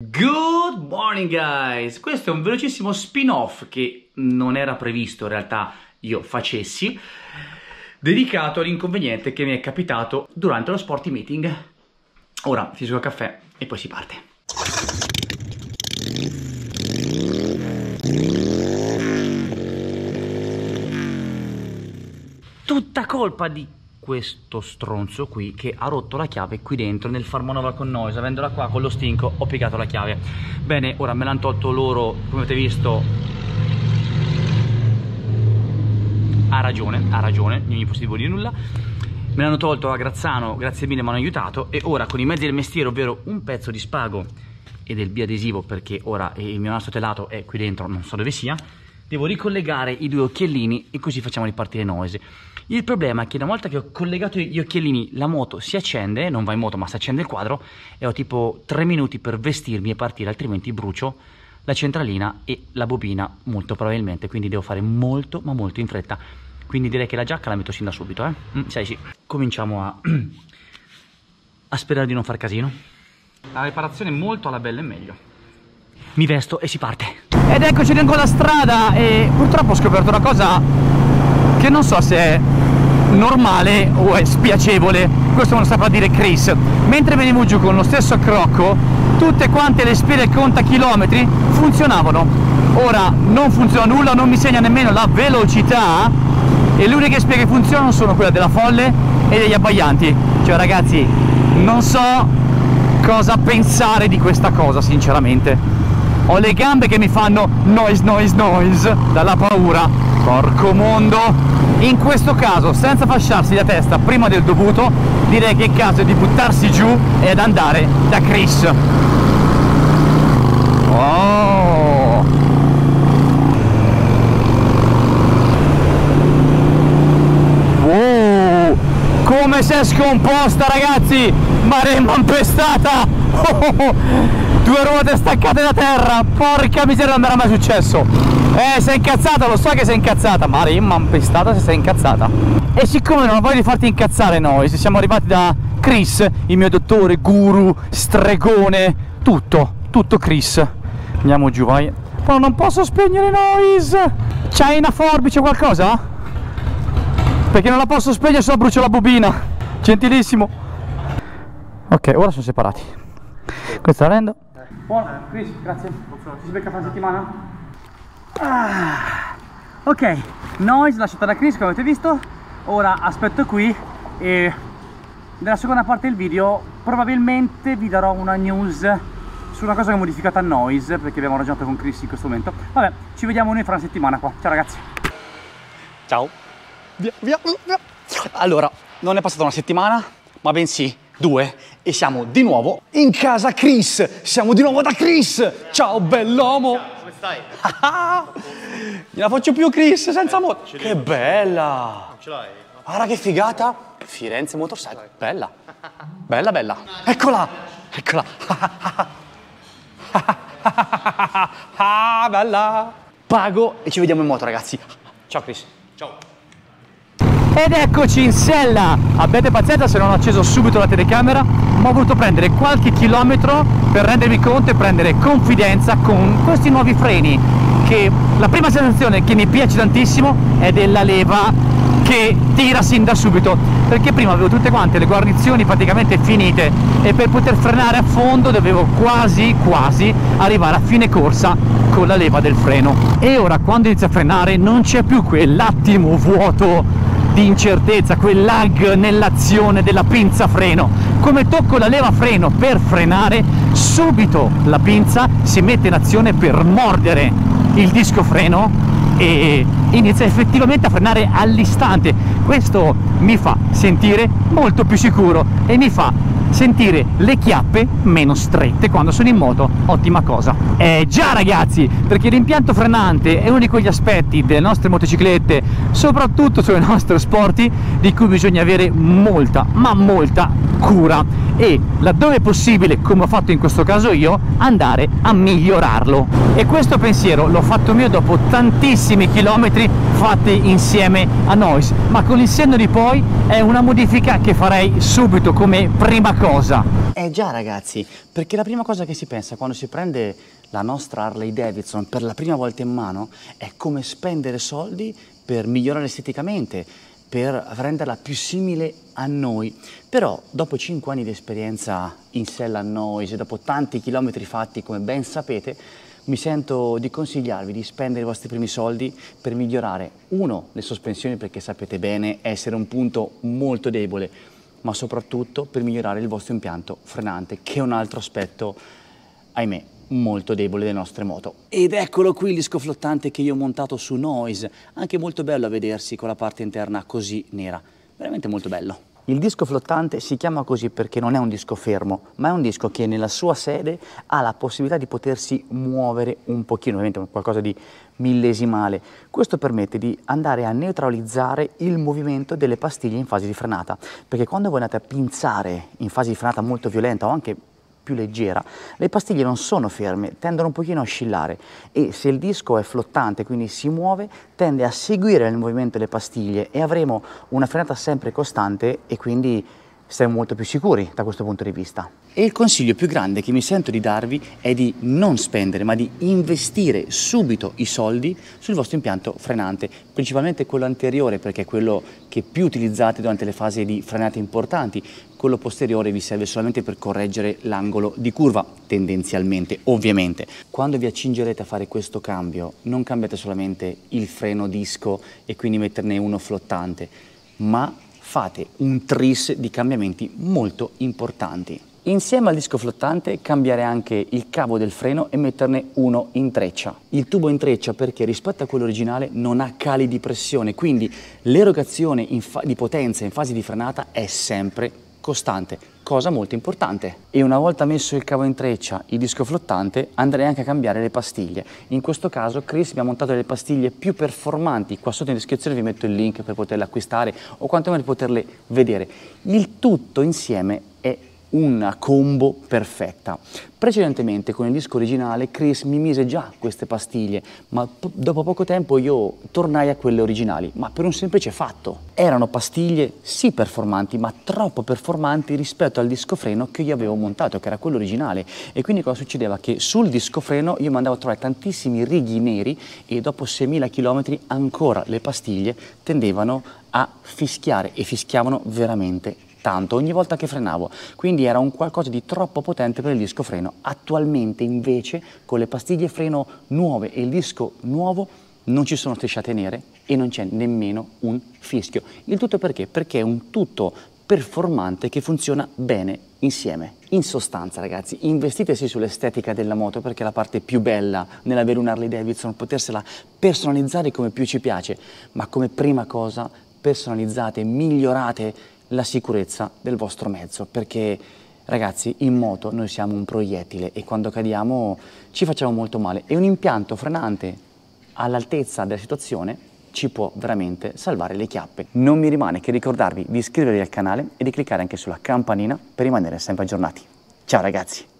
Good morning guys! Questo è un velocissimo spin-off che non era previsto in realtà io facessi, dedicato all'inconveniente che mi è capitato durante lo sporty meeting. Ora fisico il caffè e poi si parte. Tutta colpa di questo stronzo qui che ha rotto la chiave qui dentro nel far manovra con noise avendola qua con lo stinco ho piegato la chiave. Bene ora me l'hanno tolto loro come avete visto. Ha ragione ha ragione non gli posso dire nulla. Me l'hanno tolto a Grazzano grazie mille mi hanno aiutato. E ora con i mezzi del mestiere ovvero un pezzo di spago e del biadesivo perché ora il mio nastro telato è qui dentro non so dove sia devo ricollegare i due occhiellini e così facciamo ripartire noise il problema è che una volta che ho collegato gli occhiellini la moto si accende, non va in moto ma si accende il quadro e ho tipo 3 minuti per vestirmi e partire altrimenti brucio la centralina e la bobina molto probabilmente quindi devo fare molto ma molto in fretta quindi direi che la giacca la metto sin da subito eh? Mm, sì, sì. cominciamo a, a sperare di non far casino la riparazione molto alla bella e meglio mi vesto e si parte ed eccoci lungo la strada e purtroppo ho scoperto una cosa che non so se è normale o è spiacevole, questo me lo saprà dire Chris. Mentre venivo giù con lo stesso crocco, tutte quante le spire conta chilometri funzionavano. Ora non funziona nulla, non mi segna nemmeno la velocità e le uniche spie che funzionano sono quelle della folle e degli abbaianti. Cioè ragazzi, non so cosa pensare di questa cosa sinceramente. Ho le gambe che mi fanno noise noise noise dalla paura. Porco mondo! in questo caso senza fasciarsi la testa prima del dovuto direi che è il caso di buttarsi giù ed andare da Chris oh. oh. come si è scomposta ragazzi maremma impestata oh. Due ruote staccate da terra. Porca miseria non era mai successo. Eh sei incazzata lo so che sei incazzata. Marimma impestata se sei incazzata. E siccome non voglio farti incazzare noi se siamo arrivati da Chris il mio dottore, guru, stregone tutto, tutto Chris. Andiamo giù vai. Però non posso spegnere noise. C'hai una forbice o qualcosa? perché non la posso spegnere se no brucio la bobina. Gentilissimo. Ok ora sono separati. Questo la rendo Buona, Chris, grazie. Ci si becca fra settimana? Ah, ok, noise lasciata da Chris come avete visto. Ora aspetto qui e nella seconda parte del video probabilmente vi darò una news su una cosa che ho modificato a noise perché abbiamo ragionato con Chris in questo momento. Vabbè, ci vediamo noi fra una settimana qua. Ciao ragazzi. Ciao. Via, via, via. Allora, non è passata una settimana, ma bensì due e siamo di nuovo in casa Chris. Siamo di nuovo da Chris. Ciao bell'uomo. Come stai? la faccio più Chris senza moto. Che bella. Non ce l'hai? Guarda che figata. Firenze Motorcycle. Bella. Bella bella. Eccola. Eccola. bella. Pago e ci vediamo in moto ragazzi. Ciao Chris. Ed eccoci in sella! Abbiate pazienza se non ho acceso subito la telecamera, ma ho voluto prendere qualche chilometro per rendermi conto e prendere confidenza con questi nuovi freni che la prima sensazione che mi piace tantissimo è della leva che tira sin da subito perché prima avevo tutte quante le guarnizioni praticamente finite e per poter frenare a fondo dovevo quasi quasi arrivare a fine corsa con la leva del freno e ora quando inizio a frenare non c'è più quell'attimo vuoto di incertezza, quel lag nell'azione della pinza freno. Come tocco la leva freno per frenare, subito la pinza si mette in azione per mordere il disco freno e inizia effettivamente a frenare all'istante. Questo mi fa sentire molto più sicuro e mi fa sentire le chiappe meno strette quando sono in moto, ottima cosa. Eh già ragazzi, perché l'impianto frenante è uno di quegli aspetti delle nostre motociclette, soprattutto sulle nostre sporti, di cui bisogna avere molta, ma molta cura e laddove possibile, come ho fatto in questo caso io, andare a migliorarlo. E questo pensiero l'ho fatto mio dopo tantissimi chilometri fatte insieme a Noise, ma con il senno di poi è una modifica che farei subito come prima cosa. Eh già ragazzi, perché la prima cosa che si pensa quando si prende la nostra Harley Davidson per la prima volta in mano è come spendere soldi per migliorare esteticamente, per renderla più simile a noi. Però dopo 5 anni di esperienza in sella Noise, dopo tanti chilometri fatti come ben sapete, mi sento di consigliarvi di spendere i vostri primi soldi per migliorare, uno, le sospensioni perché sapete bene essere un punto molto debole, ma soprattutto per migliorare il vostro impianto frenante, che è un altro aspetto, ahimè, molto debole delle nostre moto. Ed eccolo qui il disco flottante che io ho montato su Noise, anche molto bello a vedersi con la parte interna così nera, veramente molto bello. Il disco flottante si chiama così perché non è un disco fermo, ma è un disco che nella sua sede ha la possibilità di potersi muovere un pochino, ovviamente qualcosa di millesimale. Questo permette di andare a neutralizzare il movimento delle pastiglie in fase di frenata, perché quando voi andate a pinzare in fase di frenata molto violenta o anche più leggera, le pastiglie non sono ferme, tendono un pochino a oscillare e se il disco è flottante, quindi si muove, tende a seguire il movimento delle pastiglie e avremo una frenata sempre costante e quindi stiamo molto più sicuri da questo punto di vista. E il consiglio più grande che mi sento di darvi è di non spendere, ma di investire subito i soldi sul vostro impianto frenante, principalmente quello anteriore perché è quello che più utilizzate durante le fasi di frenate importanti, quello posteriore vi serve solamente per correggere l'angolo di curva, tendenzialmente, ovviamente. Quando vi accingerete a fare questo cambio, non cambiate solamente il freno disco e quindi metterne uno flottante, ma fate un tris di cambiamenti molto importanti. Insieme al disco flottante cambiare anche il cavo del freno e metterne uno in treccia. Il tubo in treccia perché rispetto a quello originale non ha cali di pressione, quindi l'erogazione di potenza in fase di frenata è sempre costante, cosa molto importante. E una volta messo il cavo in treccia, il disco flottante, andrei anche a cambiare le pastiglie. In questo caso Chris mi ha montato delle pastiglie più performanti, qua sotto in descrizione vi metto il link per poterle acquistare o quantomeno per poterle vedere. Il tutto insieme una combo perfetta. Precedentemente con il disco originale Chris mi mise già queste pastiglie, ma dopo poco tempo io tornai a quelle originali, ma per un semplice fatto. Erano pastiglie sì performanti, ma troppo performanti rispetto al disco freno che io avevo montato, che era quello originale. E quindi cosa succedeva? Che sul disco freno io mi andavo a trovare tantissimi righi neri e dopo 6.000 km ancora le pastiglie tendevano a fischiare e fischiavano veramente tanto ogni volta che frenavo, quindi era un qualcosa di troppo potente per il disco freno. Attualmente invece con le pastiglie freno nuove e il disco nuovo non ci sono strisciate nere e non c'è nemmeno un fischio. Il tutto perché? Perché è un tutto performante che funziona bene insieme. In sostanza ragazzi, investitesi sull'estetica della moto perché è la parte più bella nell'avere un Harley Davidson, potersela personalizzare come più ci piace, ma come prima cosa personalizzate, migliorate la sicurezza del vostro mezzo, perché ragazzi in moto noi siamo un proiettile e quando cadiamo ci facciamo molto male e un impianto frenante all'altezza della situazione ci può veramente salvare le chiappe. Non mi rimane che ricordarvi di iscrivervi al canale e di cliccare anche sulla campanina per rimanere sempre aggiornati. Ciao ragazzi!